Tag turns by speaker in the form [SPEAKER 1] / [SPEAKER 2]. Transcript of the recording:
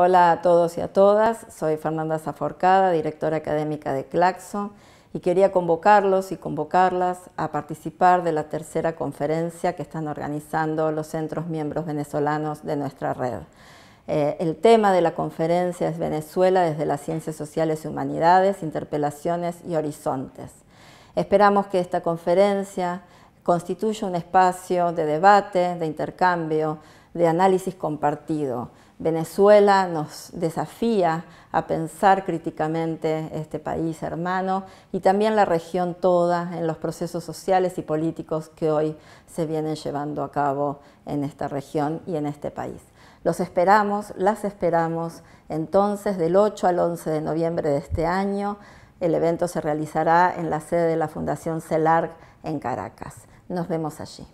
[SPEAKER 1] Hola a todos y a todas, soy Fernanda Zaforcada, directora académica de Claxo, y quería convocarlos y convocarlas a participar de la tercera conferencia que están organizando los centros miembros venezolanos de nuestra red. Eh, el tema de la conferencia es Venezuela desde las ciencias sociales y humanidades, interpelaciones y horizontes. Esperamos que esta conferencia constituya un espacio de debate, de intercambio, de análisis compartido, Venezuela nos desafía a pensar críticamente este país hermano y también la región toda en los procesos sociales y políticos que hoy se vienen llevando a cabo en esta región y en este país. Los esperamos, las esperamos entonces del 8 al 11 de noviembre de este año. El evento se realizará en la sede de la Fundación CELARC en Caracas. Nos vemos allí.